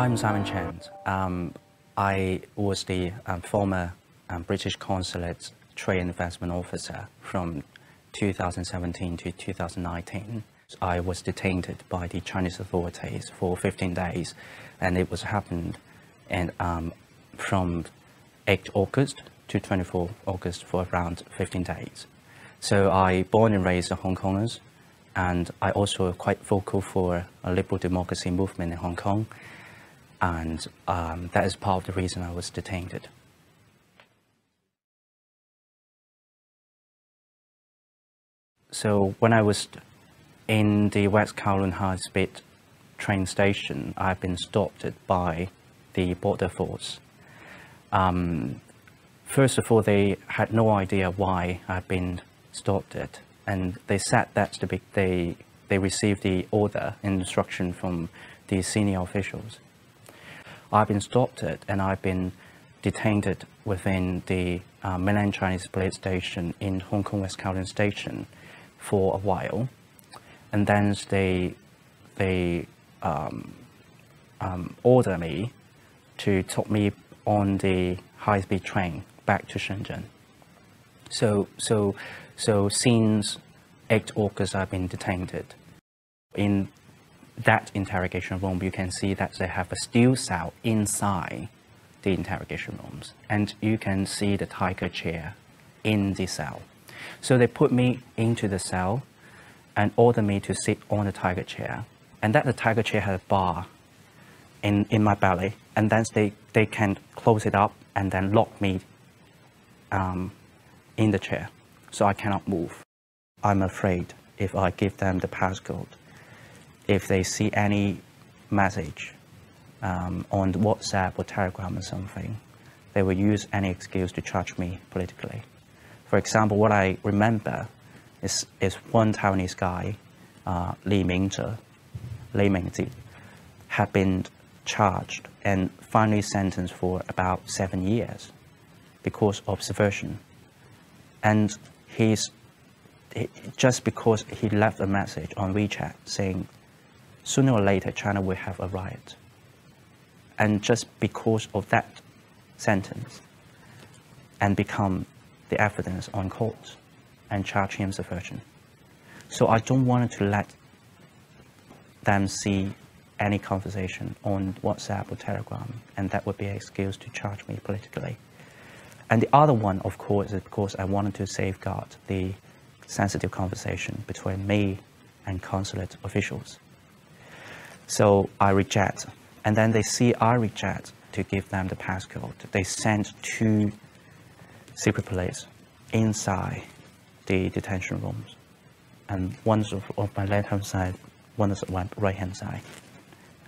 I'm Simon Cheng. Um, I was the um, former um, British Consulate Trade Investment Officer from 2017 to 2019. I was detained by the Chinese authorities for 15 days, and it was happened and um, from 8 August to 24 August for around 15 days. So I born and raised in Hong Kongers, and I also quite vocal for a liberal democracy movement in Hong Kong, and um, that is part of the reason I was detained. So when I was in the West Kowloon High Speed train station, I've been stopped by the border force. Um, first of all, they had no idea why I'd been stopped it, and they said that they they received the order and instruction from the senior officials. I've been stopped and I've been detained within the uh, mainland Chinese police station in Hong Kong West Kowloon Station for a while, and then they they um, um, order me to take me on the high-speed train back to Shenzhen. So so so since 8 August, I've been detained. In that interrogation room, you can see that they have a steel cell inside the interrogation rooms, and you can see the tiger chair in the cell. So they put me into the cell and order me to sit on the tiger chair. And that the tiger chair had a bar in, in my belly. And then they, they can close it up and then lock me um, in the chair. So I cannot move. I'm afraid if I give them the passcode, if they see any message um, on WhatsApp or Telegram or something, they will use any excuse to charge me politically. For example, what I remember is, is one Taiwanese guy, uh, Li Mingzhe, Li Mingzi, had been charged and finally sentenced for about seven years because of subversion. And he's just because he left a message on WeChat saying, sooner or later China will have a riot. And just because of that sentence and become the evidence on court and charge him subversion. So I don't want to let them see any conversation on WhatsApp or Telegram, and that would be an excuse to charge me politically. And the other one, of course, is because I wanted to safeguard the sensitive conversation between me and consulate officials. So I reject, and then they see I reject to give them the passcode. They sent two secret police inside the detention rooms. And one is on my left-hand side, one is on my right-hand side.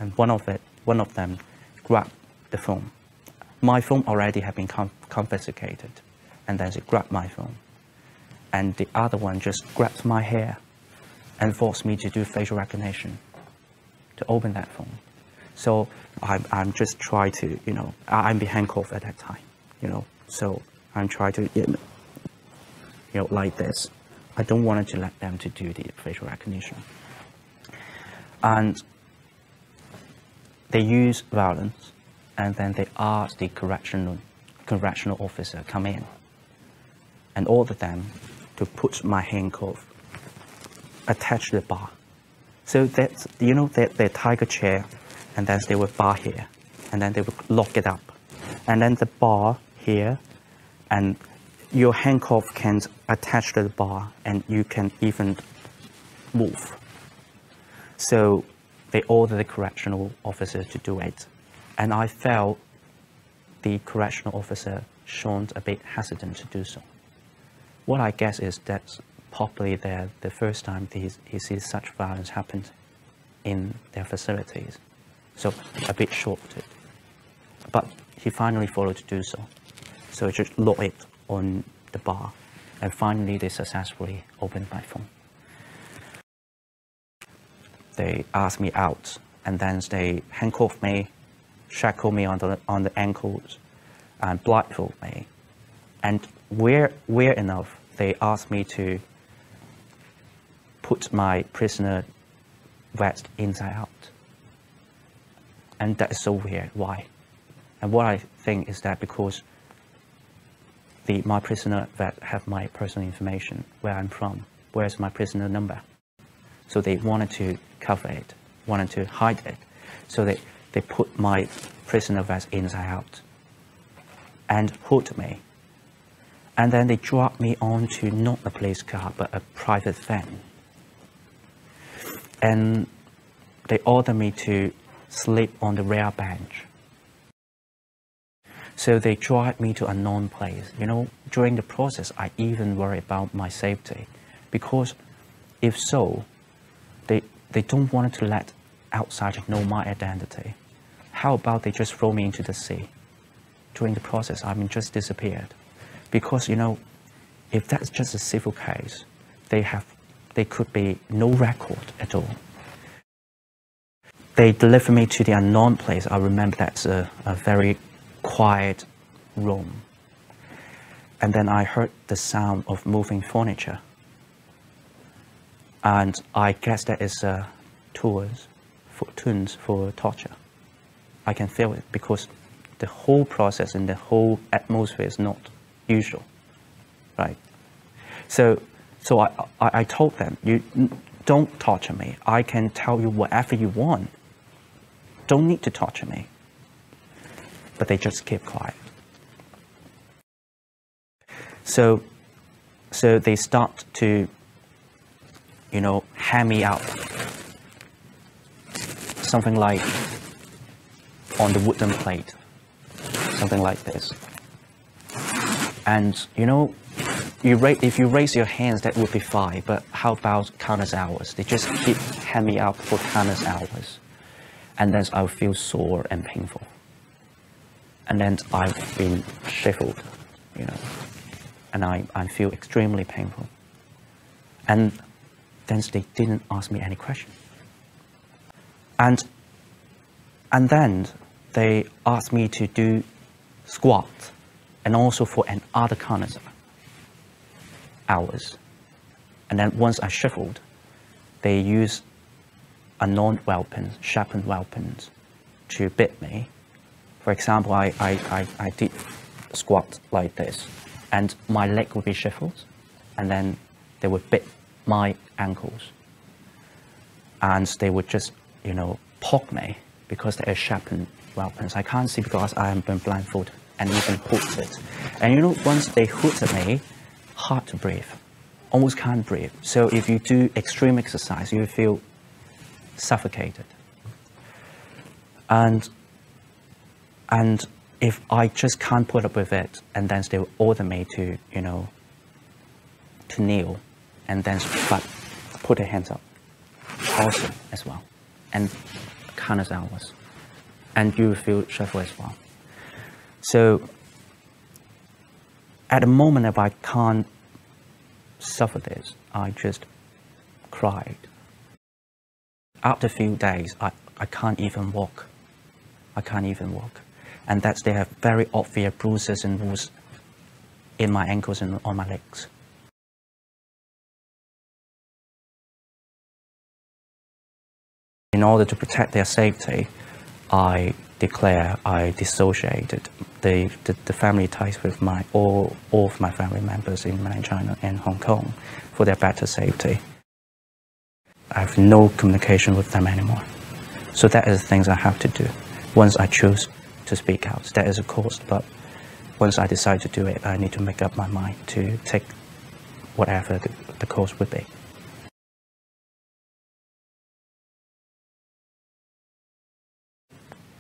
And one of it, one of them grabbed the phone. My phone already had been confiscated, and then she grabbed my phone. And the other one just grabbed my hair and forced me to do facial recognition to open that phone. So I'm, I'm just trying to, you know, I'm behind handcuffed at that time, you know, so I'm trying to, you know, like this. I don't want to let them to do the facial recognition. And they use violence, and then they ask the correctional, correctional officer come in and order them to put my handcuff attached the bar. So that's, you know, that the tiger chair, and then they would bar here, and then they would lock it up. And then the bar here, and your handcuff can attach to the bar, and you can even move. So they ordered the correctional officer to do it. And I felt the correctional officer shown a bit hesitant to do so. What I guess is that probably there the first time he, he sees such violence happen in their facilities. So a bit shocked. But he finally followed to do so. So he just locked it on the bar. And finally, they successfully opened my phone. They asked me out, and then they handcuffed me, shackled me on the, on the ankles, and blindfolded me. And where, where enough, they asked me to put my prisoner vest inside out. And that is so weird. Why? And what I think is that because the, my prisoner that have my personal information, where I'm from, where's my prisoner number? So they wanted to cover it, wanted to hide it. So they, they put my prisoner vest inside out and hooked me. And then they dropped me onto not a police car, but a private van. And they ordered me to sleep on the rear bench. So they drive me to a known place. You know, during the process, I even worry about my safety because if so, they, they don't want to let outsiders know my identity. How about they just throw me into the sea? During the process, I mean, just disappeared. Because, you know, if that's just a civil case, they have, they could be no record at all. They delivered me to the unknown place. I remember that's a, a very quiet room. And then I heard the sound of moving furniture. And I guess that is uh, tools for tunes for torture. I can feel it because the whole process and the whole atmosphere is not usual, right? So, so I, I, I told them, you don't torture me. I can tell you whatever you want. Don't need to torture me but they just keep quiet. So, so they start to, you know, hand me out something like on the wooden plate, something like this. And you know, you if you raise your hands, that would be fine. But how about countless hours? They just keep me out for countless hours, and then I feel sore and painful and then I've been shriveled, you know, and I, I feel extremely painful. And then they didn't ask me any question. And, and then they asked me to do squat and also for another of hours. And then once I shuffled, they used unknown weapons, sharpened weapons to beat me for example, I, I, I, I did squat like this, and my leg would be shuffled, and then they would bit my ankles. And they would just, you know, poke me because they are sharpened weapons. I can't see because I am blindfolded and even hooked. And you know, once they hooked me, hard to breathe, almost can't breathe. So if you do extreme exercise, you feel suffocated. And and if I just can't put up with it, and then they order me to, you know, to kneel, and then but put their hands up, also as well, and count as hours, and you feel shuffle as well. So at the moment, if I can't suffer this, I just cried. After a few days, I, I can't even walk. I can't even walk and that's they have very obvious bruises and wounds in my ankles and on my legs. In order to protect their safety, I declare I dissociated the, the, the, family ties with my all, all of my family members in mainland China and Hong Kong for their better safety. I have no communication with them anymore. So that is the things I have to do once I choose to speak out. That is a cost, but once I decide to do it, I need to make up my mind to take whatever the, the cost would be.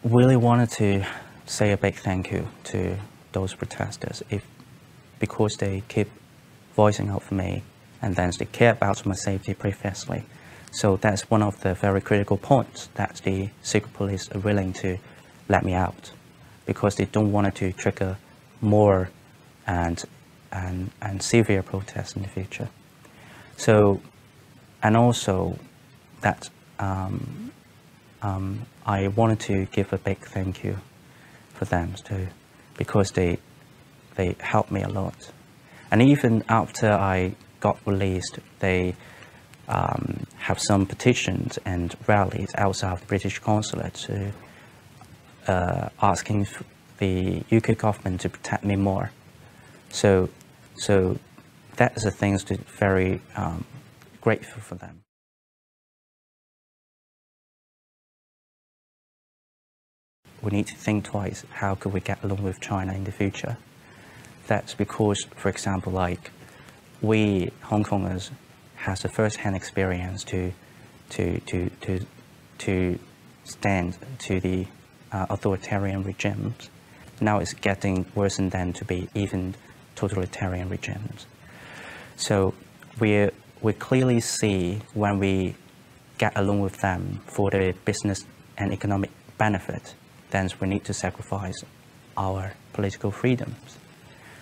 Really wanted to say a big thank you to those protesters if because they keep voicing out for me and then they care about my safety previously. So that's one of the very critical points that the secret police are willing to let me out because they don't want to trigger more and, and, and severe protests in the future. So, and also that um, um, I wanted to give a big thank you for them too, because they, they helped me a lot. And even after I got released, they um, have some petitions and rallies outside the British consulate to uh, asking the UK government to protect me more. So, so that is the things that very um, grateful for them. We need to think twice. How could we get along with China in the future? That's because, for example, like we Hong Kongers has a first-hand experience to to to to to stand to the uh, authoritarian regimes. Now it's getting worse than to be even totalitarian regimes. So we we clearly see when we get along with them for the business and economic benefit, then we need to sacrifice our political freedoms.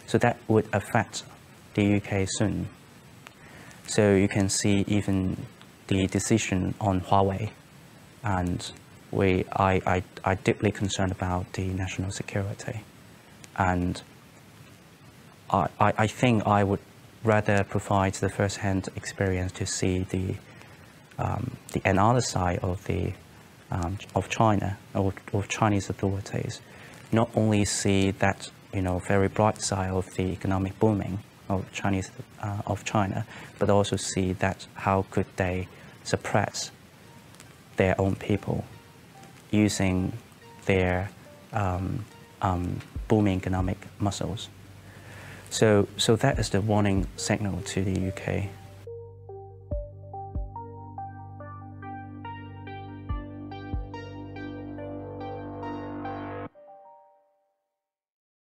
So that would affect the UK soon. So you can see even the decision on Huawei and we, I, I, I deeply concerned about the national security. And I, I, I think I would rather provide the first-hand experience to see the, um, the another side of, the, um, of China, or, of Chinese authorities. Not only see that you know, very bright side of the economic booming of Chinese, uh, of China, but also see that how could they suppress their own people using their um, um, booming economic muscles. So, so that is the warning signal to the UK